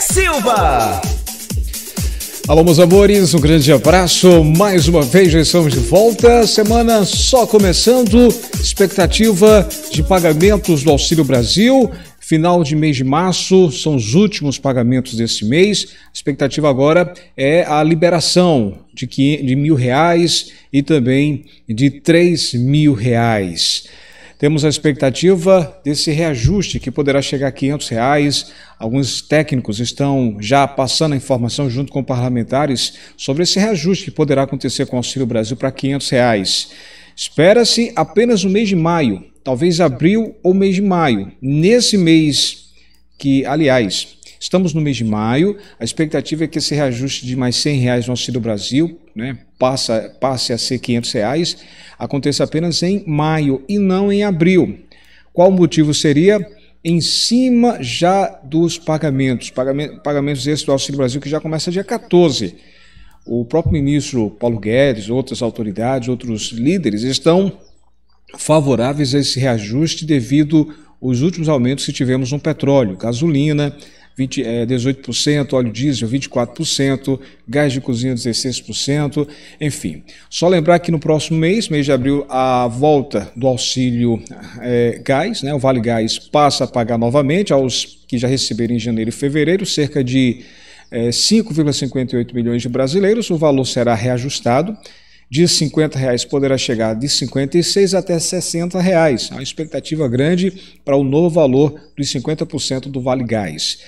Silva. Alô, meus amores, um grande abraço. Mais uma vez já estamos de volta. Semana só começando. Expectativa de pagamentos do Auxílio Brasil. Final de mês de março são os últimos pagamentos desse mês. A expectativa agora é a liberação de mil reais e também de três mil reais. Temos a expectativa desse reajuste que poderá chegar a 500 reais. Alguns técnicos estão já passando a informação junto com parlamentares sobre esse reajuste que poderá acontecer com o Auxílio Brasil para 500 reais. Espera-se apenas no mês de maio, talvez abril ou mês de maio. Nesse mês que, aliás, Estamos no mês de maio, a expectativa é que esse reajuste de mais 100 reais no Auxílio Brasil né, passa, passe a ser 500 reais, aconteça apenas em maio e não em abril. Qual o motivo seria? Em cima já dos pagamentos, pagamentos, pagamentos do Auxílio Brasil que já começa dia 14. O próprio ministro Paulo Guedes, outras autoridades, outros líderes estão favoráveis a esse reajuste devido aos últimos aumentos que tivemos no petróleo, gasolina, 20, é, 18%, óleo diesel 24%, gás de cozinha 16%, enfim. Só lembrar que no próximo mês, mês de abril, a volta do auxílio é, gás, né, o Vale Gás, passa a pagar novamente aos que já receberam em janeiro e fevereiro, cerca de é, 5,58 milhões de brasileiros, o valor será reajustado de 50 reais poderá chegar de 56 até 60 reais. Há uma expectativa grande para o novo valor dos 50% do Vale Gás.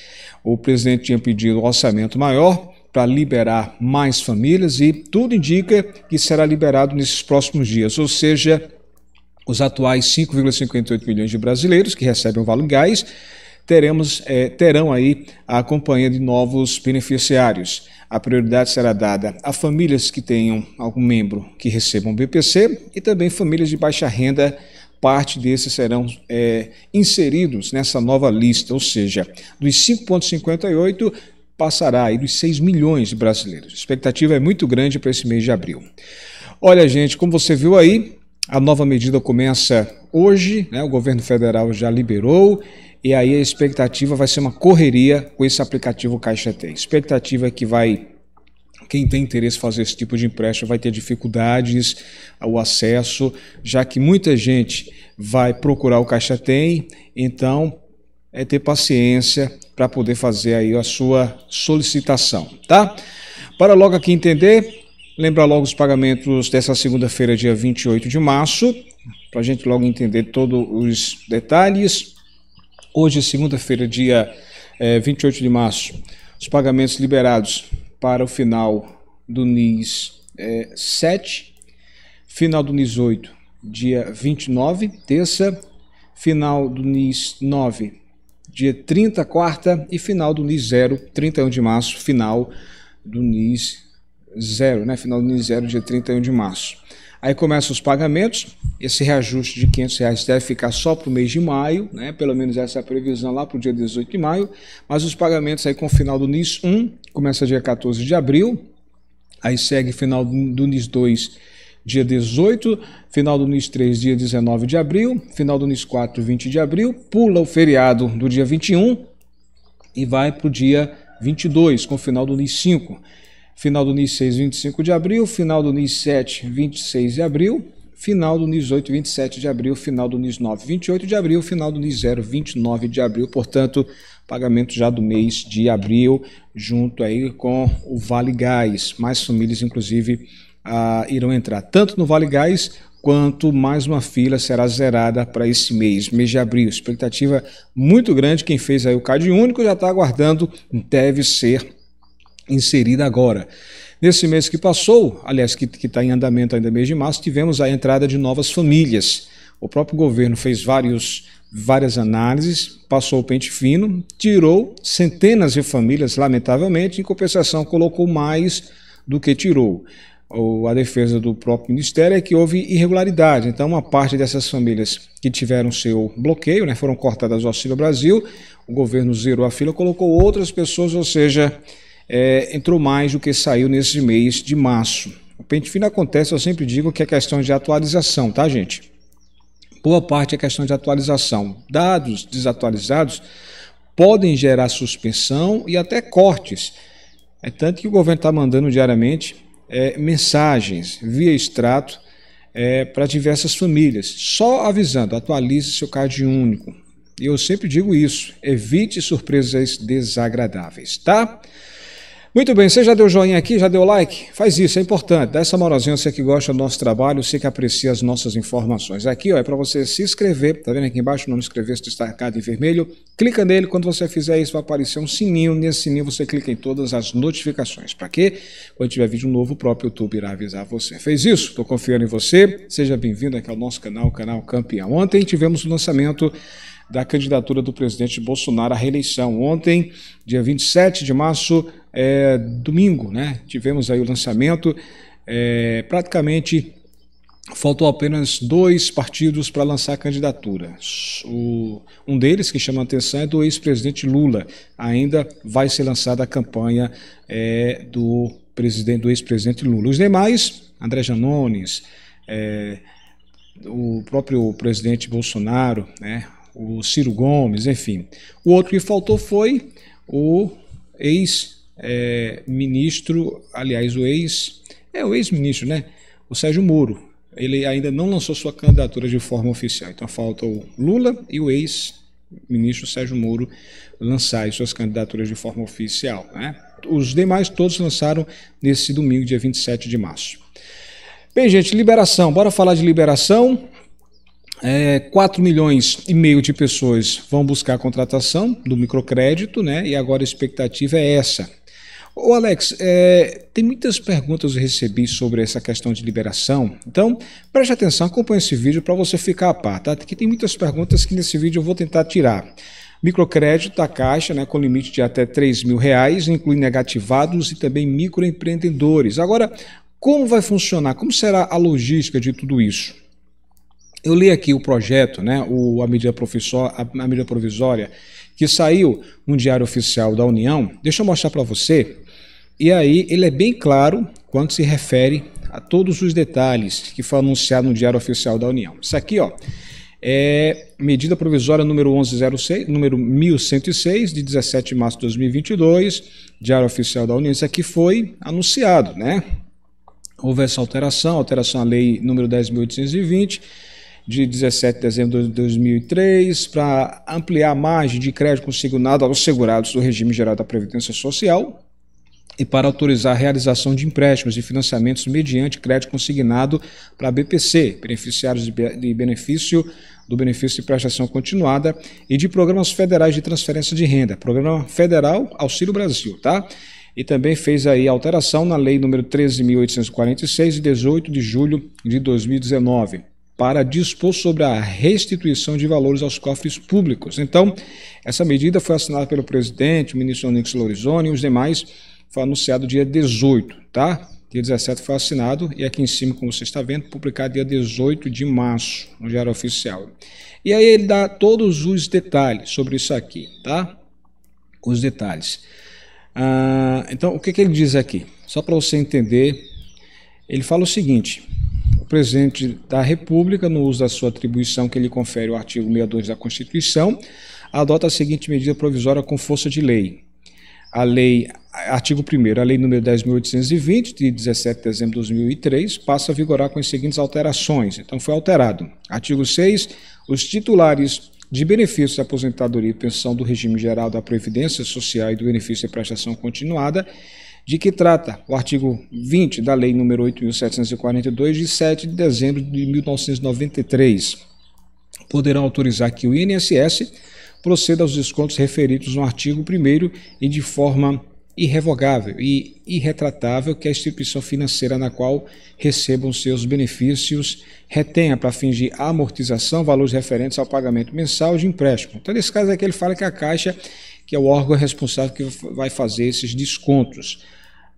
O presidente tinha pedido um orçamento maior para liberar mais famílias e tudo indica que será liberado nesses próximos dias, ou seja, os atuais 5,58 milhões de brasileiros que recebem o Vale Gás teremos, é, terão aí a companhia de novos beneficiários. A prioridade será dada a famílias que tenham algum membro que recebam BPC e também famílias de baixa renda. Parte desses serão é, inseridos nessa nova lista, ou seja, dos 5,58 passará aí dos 6 milhões de brasileiros. A expectativa é muito grande para esse mês de abril. Olha, gente, como você viu aí, a nova medida começa hoje, né? o governo federal já liberou e aí a expectativa vai ser uma correria com esse aplicativo Caixa Tem. Expectativa é que vai quem tem interesse em fazer esse tipo de empréstimo vai ter dificuldades ao acesso, já que muita gente vai procurar o Caixa Tem, então é ter paciência para poder fazer aí a sua solicitação, tá? Para logo aqui entender, lembrar logo os pagamentos dessa segunda-feira, dia 28 de março, para a gente logo entender todos os detalhes. Hoje, segunda-feira, dia é, 28 de março, os pagamentos liberados para o final do NIS é, 7, final do NIS 8, dia 29, terça, final do NIS 9, dia 30, quarta, e final do NIS 0, 31 de março, final do NIS 0, né? Final do NIS 0, dia 31 de março. Aí começam os pagamentos. Esse reajuste de 500 reais deve ficar só para o mês de maio, né? pelo menos essa é a previsão lá para o dia 18 de maio. Mas os pagamentos aí com o final do NIS 1, começa dia 14 de abril. Aí segue final do NIS 2, dia 18. Final do NIS 3, dia 19 de abril. Final do NIS 4, 20 de abril. Pula o feriado do dia 21 e vai para o dia 22, com o final do NIS 5 final do NIS 6, 25 de abril, final do NIS 7, 26 de abril, final do NIS 8, 27 de abril, final do NIS 9, 28 de abril, final do NIS 0, 29 de abril, portanto, pagamento já do mês de abril, junto aí com o Vale Gás. Mais famílias, inclusive, ah, irão entrar, tanto no Vale Gás quanto mais uma fila será zerada para esse mês, mês de abril. Expectativa muito grande. Quem fez aí o CAD único já está aguardando, deve ser inserida agora. Nesse mês que passou, aliás, que está em andamento ainda mês de março, tivemos a entrada de novas famílias. O próprio governo fez vários, várias análises, passou o pente fino, tirou centenas de famílias, lamentavelmente, em compensação colocou mais do que tirou. A defesa do próprio Ministério é que houve irregularidade. Então, uma parte dessas famílias que tiveram seu bloqueio, né, foram cortadas do Auxílio Brasil, o governo zerou a fila, colocou outras pessoas, ou seja, é, entrou mais do que saiu nesse mês de março. O pente fino acontece, eu sempre digo que é questão de atualização, tá, gente? Boa parte é questão de atualização. Dados desatualizados podem gerar suspensão e até cortes. É tanto que o governo está mandando diariamente é, mensagens via extrato é, para diversas famílias, só avisando, atualize seu card único. E eu sempre digo isso, evite surpresas desagradáveis, tá? Muito bem, você já deu joinha aqui, já deu like? Faz isso, é importante. Dá essa moralzinha, você que gosta do nosso trabalho, você que aprecia as nossas informações. Aqui ó, é para você se inscrever, tá vendo aqui embaixo o nome inscrever-se destacado em vermelho? Clica nele, quando você fizer isso vai aparecer um sininho, nesse sininho você clica em todas as notificações. Para quê? Quando tiver vídeo novo, o próprio YouTube irá avisar você. Fez isso? Estou confiando em você. Seja bem-vindo aqui ao nosso canal, canal Campeão. Ontem tivemos o lançamento da candidatura do presidente Bolsonaro à reeleição. Ontem, dia 27 de março, é, domingo, né? Tivemos aí o lançamento. É, praticamente faltou apenas dois partidos para lançar a candidatura. O, um deles, que chama a atenção, é do ex-presidente Lula. Ainda vai ser lançada a campanha é, do presidente, do ex-presidente Lula. Os demais, André Janones, é, o próprio presidente Bolsonaro, né, o Ciro Gomes, enfim. O outro que faltou foi o ex-ministro, é, aliás, o ex. É o ex-ministro, né? O Sérgio Moro. Ele ainda não lançou sua candidatura de forma oficial. Então falta o Lula e o ex-ministro Sérgio Moro lançarem suas candidaturas de forma oficial. Né? Os demais todos lançaram nesse domingo, dia 27 de março. Bem, gente, liberação. Bora falar de liberação. É, 4 milhões e meio de pessoas vão buscar a contratação do microcrédito, né? E agora a expectativa é essa. Ô Alex, é, tem muitas perguntas eu recebi sobre essa questão de liberação, então preste atenção, acompanhe esse vídeo para você ficar a par, tá? Porque tem muitas perguntas que nesse vídeo eu vou tentar tirar. Microcrédito da Caixa, né, com limite de até 3 mil reais, inclui negativados e também microempreendedores. Agora, como vai funcionar? Como será a logística de tudo isso? Eu li aqui o projeto, né, o, a, medida a, a medida provisória, que saiu no Diário Oficial da União. Deixa eu mostrar para você. E aí ele é bem claro quando se refere a todos os detalhes que foi anunciado no Diário Oficial da União. Isso aqui, ó, é medida provisória número 1106, número 1106 de 17 de março de 2022, Diário Oficial da União. Isso aqui foi anunciado, né? Houve essa alteração, alteração à lei número 10.820 de 17 de dezembro de 2003 para ampliar a margem de crédito consignado aos segurados do regime geral da Previdência Social e para autorizar a realização de empréstimos e financiamentos mediante crédito consignado para a BPC, beneficiários de benefício do benefício de prestação continuada e de programas federais de transferência de renda, Programa Federal Auxílio Brasil, tá? E também fez aí alteração na lei número 13.846 de 18 de julho de 2019 para dispor sobre a restituição de valores aos cofres públicos. Então, essa medida foi assinada pelo presidente, o ministro Onix Lorizoni e os demais, foi anunciado dia 18, tá? Dia 17 foi assinado e aqui em cima, como você está vendo, publicado dia 18 de março no Diário Oficial. E aí ele dá todos os detalhes sobre isso aqui, tá? Os detalhes. Ah, então, o que, que ele diz aqui? Só para você entender, ele fala o seguinte: presidente da República, no uso da sua atribuição que lhe confere o artigo 62 da Constituição, adota a seguinte medida provisória com força de lei. A lei, artigo 1 a lei número 10.820, de 17 de dezembro de 2003, passa a vigorar com as seguintes alterações. Então, foi alterado. Artigo 6, os titulares de benefícios de aposentadoria e pensão do regime geral da Previdência Social e do benefício de prestação continuada de que trata o artigo 20 da Lei nº 8.742, de 7 de dezembro de 1993. Poderão autorizar que o INSS proceda aos descontos referidos no artigo 1 e de forma irrevogável e irretratável que a instituição financeira na qual recebam seus benefícios retenha para fins de amortização valores referentes ao pagamento mensal de empréstimo. Então, nesse caso aqui, ele fala que a Caixa, que é o órgão responsável que vai fazer esses descontos.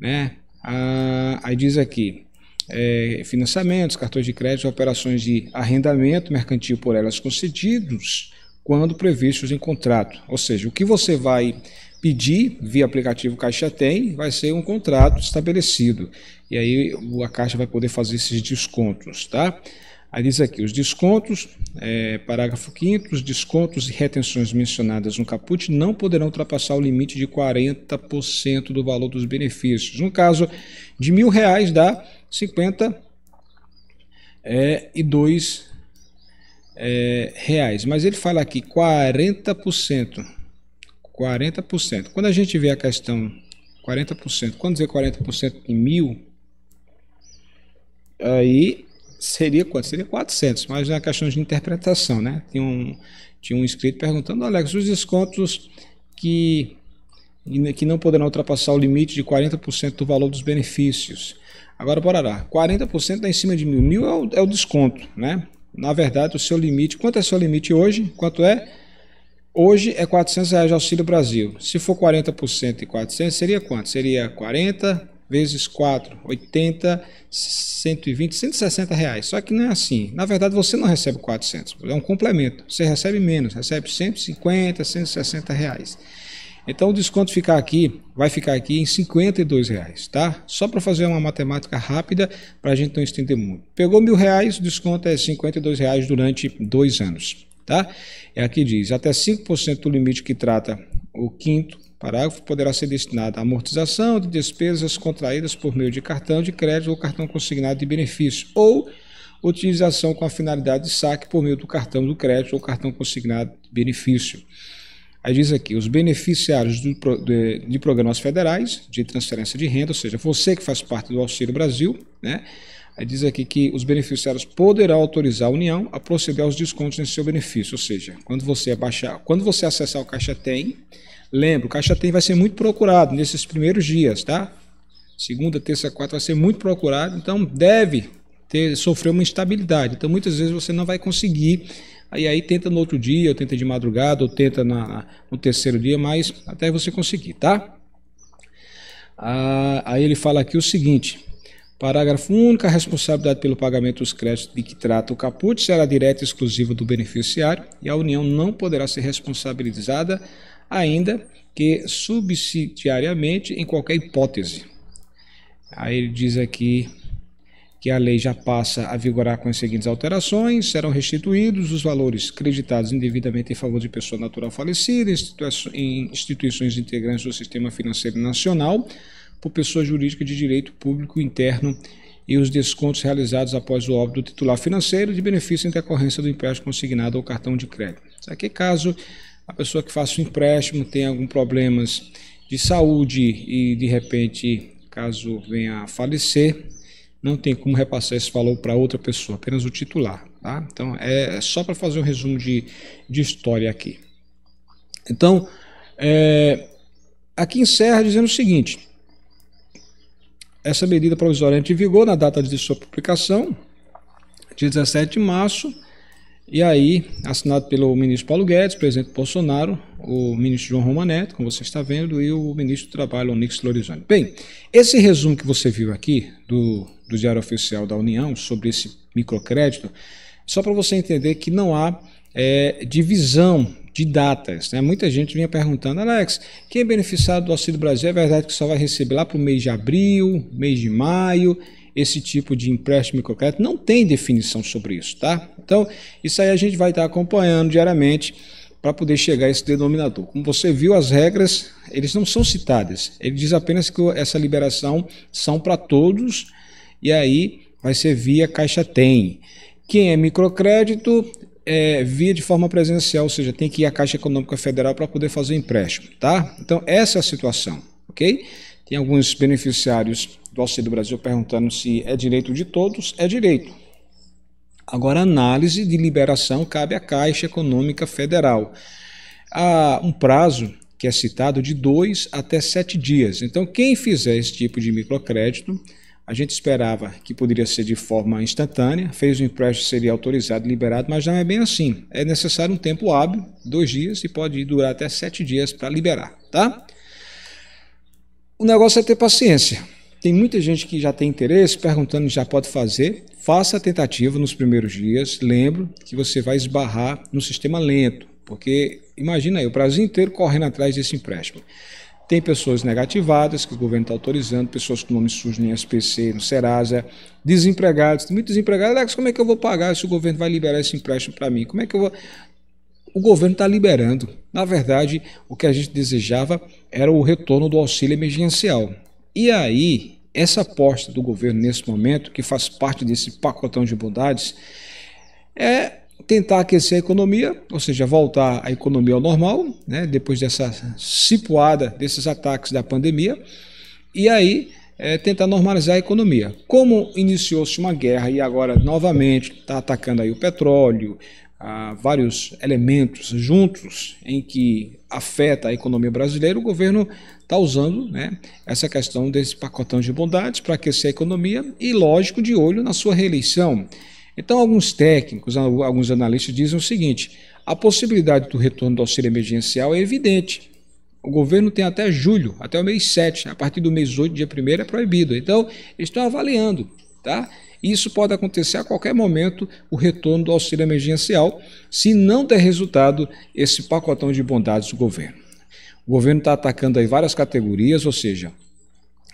Né? Ah, aí diz aqui, é, financiamentos, cartões de crédito, operações de arrendamento mercantil por elas concedidos quando previstos em contrato. Ou seja, o que você vai pedir via aplicativo Caixa Tem vai ser um contrato estabelecido. E aí a Caixa vai poder fazer esses descontos, tá? Aí diz aqui, os descontos, é, parágrafo 5 os descontos e retenções mencionadas no caput não poderão ultrapassar o limite de 40% do valor dos benefícios. No caso de mil reais dá 50 é, e dois é, reais. Mas ele fala aqui 40%. 40%. Quando a gente vê a questão 40%, quando dizer 40% em mil, aí seria quanto? Seria 400, mas é uma questão de interpretação, né? Tinha um, tinha um inscrito perguntando, Alex, os descontos que, que não poderão ultrapassar o limite de 40% do valor dos benefícios. Agora, bora lá. 40% está em cima de mil. Mil é o, é o desconto, né? Na verdade, o seu limite, quanto é o seu limite hoje? Quanto é? Hoje é 400 reais de Auxílio Brasil. Se for 40% e 400, seria quanto? Seria 40 vezes 4, 80, 120, 160 reais. Só que não é assim. Na verdade, você não recebe 400, é um complemento. Você recebe menos, recebe 150, 160 reais. Então o desconto ficar aqui, vai ficar aqui em 52 reais, tá? Só para fazer uma matemática rápida para a gente não estender muito. Pegou mil reais, o desconto é 52 reais durante dois anos, tá? É aqui diz até 5% do limite que trata o quinto parágrafo poderá ser destinado à amortização de despesas contraídas por meio de cartão de crédito ou cartão consignado de benefício, ou utilização com a finalidade de saque por meio do cartão do crédito ou cartão consignado de benefício. Aí diz aqui, os beneficiários do, de, de, programas federais de transferência de renda, ou seja, você que faz parte do Auxílio Brasil, né? Aí diz aqui que os beneficiários poderão autorizar a União a proceder aos descontos em seu benefício, ou seja, quando você abaixar, quando você acessar o Caixa Tem, Lembra, o Caixa Tem vai ser muito procurado nesses primeiros dias, tá? Segunda, terça, quarta vai ser muito procurado, então deve ter sofrer uma instabilidade. Então muitas vezes você não vai conseguir. Aí aí tenta no outro dia, ou tenta de madrugada, ou tenta na, no terceiro dia, mas até você conseguir, tá? Ah, aí ele fala aqui o seguinte: Parágrafo único, a responsabilidade pelo pagamento dos créditos de que trata o caput será direta e exclusiva do beneficiário e a União não poderá ser responsabilizada ainda que subsidiariamente em qualquer hipótese. Aí ele diz aqui que a lei já passa a vigorar com as seguintes alterações: serão restituídos os valores creditados indevidamente em favor de pessoa natural falecida em instituições integrantes do sistema financeiro nacional por pessoa jurídica de direito público interno e os descontos realizados após o óbito do titular financeiro de benefício em decorrência do empréstimo consignado ou cartão de crédito. Isso aqui é caso a pessoa que faça o empréstimo tem algum problemas de saúde e de repente, caso venha a falecer, não tem como repassar esse valor para outra pessoa, apenas o titular. Tá? Então é só para fazer um resumo de, de história aqui. Então, é, aqui encerra dizendo o seguinte: essa medida provisória entra em vigor na data de sua publicação, dia 17 de março e aí, assinado pelo ministro Paulo Guedes, presidente Bolsonaro, o ministro João Romaneto, como você está vendo, e o ministro do Trabalho, Onix Lorizone. Bem, esse resumo que você viu aqui do, do Diário Oficial da União sobre esse microcrédito, só para você entender que não há é, divisão de datas. Né? Muita gente vinha perguntando, Alex, quem é beneficiado do Auxílio Brasil é verdade que só vai receber lá para o mês de abril, mês de maio esse tipo de empréstimo microcrédito, não tem definição sobre isso, tá? Então, isso aí a gente vai estar acompanhando diariamente para poder chegar a esse denominador. Como você viu, as regras, eles não são citadas. Ele diz apenas que essa liberação são para todos e aí vai ser via Caixa Tem. Quem é microcrédito é via de forma presencial, ou seja, tem que ir à Caixa Econômica Federal para poder fazer o empréstimo, tá? Então, essa é a situação, ok? Tem alguns beneficiários do Auxílio Brasil perguntando se é direito de todos. É direito. Agora, análise de liberação cabe à Caixa Econômica Federal. Há um prazo que é citado de dois até sete dias. Então, quem fizer esse tipo de microcrédito, a gente esperava que poderia ser de forma instantânea, fez o empréstimo, seria autorizado, liberado, mas não é bem assim. É necessário um tempo hábil, dois dias, e pode durar até sete dias para liberar, tá? O negócio é ter paciência. Tem muita gente que já tem interesse, perguntando se já pode fazer. Faça a tentativa nos primeiros dias. Lembro que você vai esbarrar no sistema lento, porque imagina aí, o Brasil inteiro correndo atrás desse empréstimo. Tem pessoas negativadas, que o governo está autorizando, pessoas com nome sujo no SPC, no Serasa, desempregados. Tem muitos desempregados, Alex, como é que eu vou pagar se o governo vai liberar esse empréstimo para mim? Como é que eu vou. O governo está liberando. Na verdade, o que a gente desejava era o retorno do auxílio emergencial. E aí, essa aposta do governo nesse momento, que faz parte desse pacotão de bondades, é tentar aquecer a economia, ou seja, voltar a economia ao normal, né, depois dessa cipuada, desses ataques da pandemia, e aí é, tentar normalizar a economia. Como iniciou-se uma guerra e agora novamente está atacando aí o petróleo, vários elementos juntos em que afeta a economia brasileira, o governo está usando né, essa questão desse pacotão de bondades para aquecer a economia e, lógico, de olho na sua reeleição. Então, alguns técnicos, alguns analistas dizem o seguinte: a possibilidade do retorno do auxílio emergencial é evidente. O governo tem até julho, até o mês 7. A partir do mês 8, dia 1 é proibido. Então, eles estão avaliando. Tá? Isso pode acontecer a qualquer momento, o retorno do auxílio emergencial, se não der resultado esse pacotão de bondades do governo. O governo está atacando aí várias categorias, ou seja,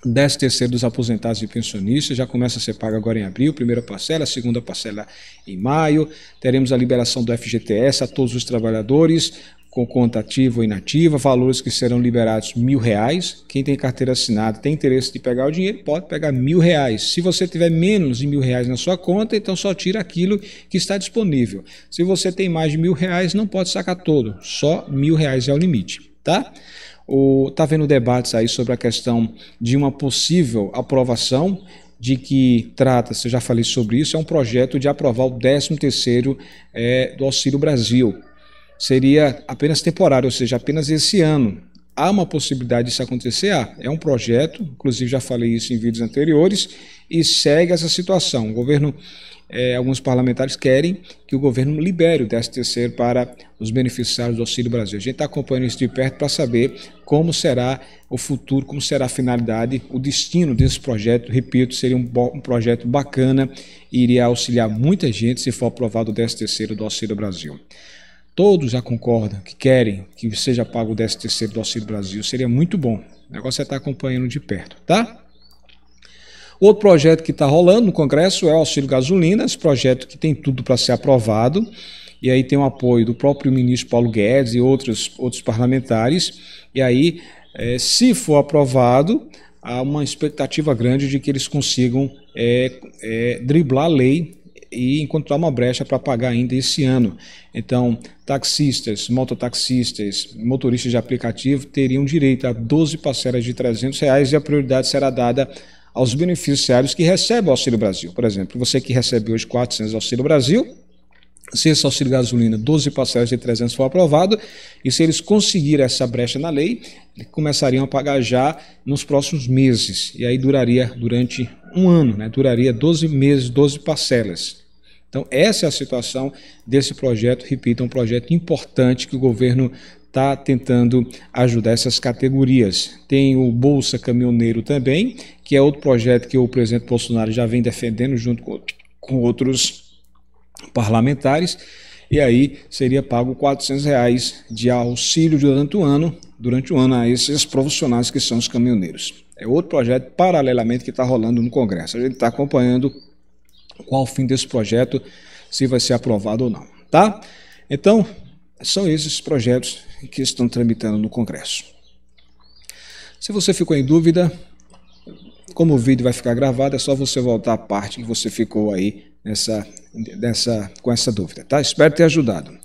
10 terceiro dos aposentados e pensionistas já começa a ser pago agora em abril, primeira parcela, segunda parcela em maio. Teremos a liberação do FGTS a todos os trabalhadores com conta ativa ou inativa, valores que serão liberados mil reais. Quem tem carteira assinada tem interesse de pegar o dinheiro, pode pegar mil reais. Se você tiver menos de mil reais na sua conta, então só tira aquilo que está disponível. Se você tem mais de mil reais, não pode sacar todo, só mil reais é o limite, tá? Está havendo debates aí sobre a questão de uma possível aprovação de que trata-se, já falei sobre isso, é um projeto de aprovar o 13º é, do Auxílio Brasil. Seria apenas temporário, ou seja, apenas esse ano. Há uma possibilidade disso acontecer? Ah, é um projeto, inclusive já falei isso em vídeos anteriores, e segue essa situação. O governo é, alguns parlamentares querem que o governo libere o 13 para os beneficiários do Auxílio Brasil. A gente está acompanhando isso de perto para saber como será o futuro, como será a finalidade, o destino desse projeto. Repito, seria um, um projeto bacana e iria auxiliar muita gente se for aprovado o 13 do Auxílio Brasil. Todos já concordam que querem que seja pago o 13 do Auxílio Brasil. Seria muito bom. O negócio é estar tá acompanhando de perto, tá? Outro projeto que está rolando no Congresso é o auxílio gasolina, esse projeto que tem tudo para ser aprovado, e aí tem o apoio do próprio ministro Paulo Guedes e outros, outros parlamentares, e aí, é, se for aprovado, há uma expectativa grande de que eles consigam é, é, driblar a lei e encontrar uma brecha para pagar ainda esse ano. Então, taxistas, mototaxistas, motoristas de aplicativo teriam direito a 12 parcelas de 300 reais e a prioridade será dada aos beneficiários que recebem o Auxílio Brasil. Por exemplo, você que recebe hoje 400 Auxílio Brasil, se esse auxílio gasolina, 12 parcelas de 300 for aprovado, e se eles conseguirem essa brecha na lei, começariam a pagar já nos próximos meses, e aí duraria durante um ano, né? duraria 12 meses, 12 parcelas. Então, essa é a situação desse projeto, repito, é um projeto importante que o governo está tentando ajudar essas categorias. Tem o Bolsa Caminhoneiro também, que é outro projeto que o presidente Bolsonaro já vem defendendo junto com outros parlamentares. E aí seria pago R$ reais de auxílio durante o ano, durante o ano a esses profissionais que são os caminhoneiros. É outro projeto paralelamente que está rolando no Congresso. A gente está acompanhando qual o fim desse projeto, se vai ser aprovado ou não, tá? Então, são esses projetos que estão tramitando no Congresso. Se você ficou em dúvida, como o vídeo vai ficar gravado, é só você voltar à parte que você ficou aí nessa, nessa, com essa dúvida, tá? Espero ter ajudado.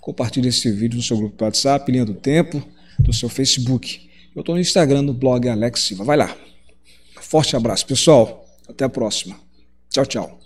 Compartilhe esse vídeo no seu grupo do WhatsApp, linha do tempo, do seu Facebook. Eu estou no Instagram, no blog Alex Silva. Vai lá. Forte abraço, pessoal. Até a próxima. Tchau, tchau.